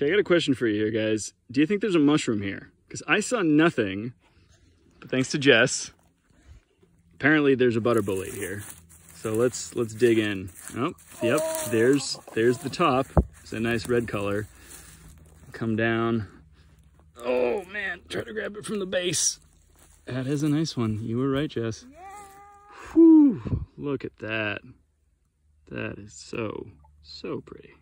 Okay, I got a question for you here, guys. Do you think there's a mushroom here? Because I saw nothing, but thanks to Jess, apparently there's a butter bolete here. So let's let's dig in. Oh, yep, there's there's the top. It's a nice red color. Come down. Oh man, try to grab it from the base. That is a nice one. You were right, Jess. Whew, look at that. That is so, so pretty.